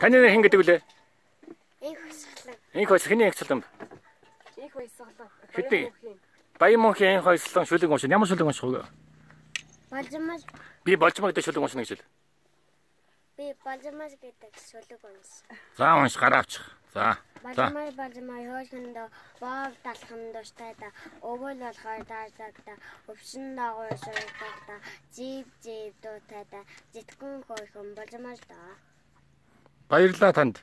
Таны нэр хэн гэдэг вүлээ? Их хөсглэн. Инх хойс хэний инхцлэн? Их баясгалаа. Хэдий? Баян мөнхийн инх хойслон шүлэг уншин. Ямар шүлэг унших вэ? Болжмал Би болжмоо гэдэг шүлэг уншина гэж хэл. би болжмал гэдэг сүлэг унс. За унш гараа авчих. За. Болжмал болжмал хоолхонд боо талхан душтайда өвөл болохоор таашаагда өвшин дагуу шуурдагда жив жив дуутайда зитгэн хойхон болжмал да. Баярлалаа танд.